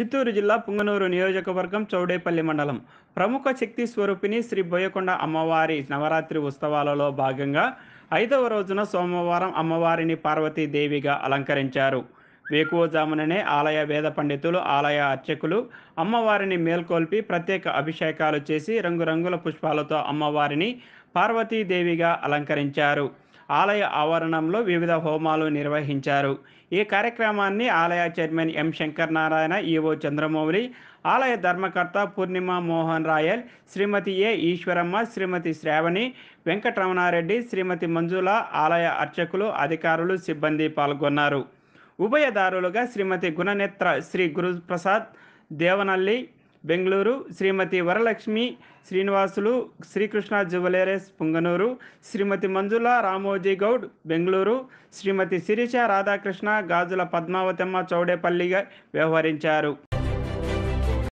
చిత్తూరు జిల్లా పుంగనూరు నియోజకవర్గం చౌడేపల్లి మండలం. ప్రముఖ శక్తి స్వరూపిణి శ్రీ బోయకొండ అమ్మవారి నవరాత్రి ఉత్సవాలలో భాగంగా ఐదవ రోజున సోమవారం అమ్మవారిని పార్వతీదేవిగా అలంకరించారు. వేకువజాముననే ఆలయ వేద పండితులు ఆలయ అర్చకులు అమ్మవారిని మేల్కొల్పి ప్రత్యేక అభిషేకాలు చేసి రంగురంగుల పుష్పాలతో అమ్మవారిని పార్వతీదేవిగా అలంకరించారు. ఆలయ ఆవరణంలో వివిధ హోమాలు నిర్వహించారు. ఈ కార్యక్రమాన్ని ఆలయ chairman M Shankar Narayana EO Chandramouli ఆలయ ధర్మకర్త పూర్ణిమ మోహన్ రాయల్ శ్రీమతి ఏ ఈశ్వరమ్మ శ్రీమతి శ్రావణి వెంకటరమణారెడ్డి శ్రీమతి మంజుల ఆలయ అర్చకులు అధికారులు సిబ్బంది పాల్గొన్నారు. ఉభయదారులుగా శ్రీమతి గుణనేత్ర శ్రీ గురుప్రసాద్ దేవనల్లి బెంగళూరు శ్రీమతి వరలక్ష్మి శ్రీనివాసులు శ్రీకృష్ణ జువెలరీస్ పుంగనూరు శ్రీమతి మంజుల రామోజీ గౌడ్ బెంగళూరు శ్రీమతి శిరీష రాధాకృష్ణ గాజుల పద్మావతమ్మ చౌడేపల్లిగా వ్యవహరించారు.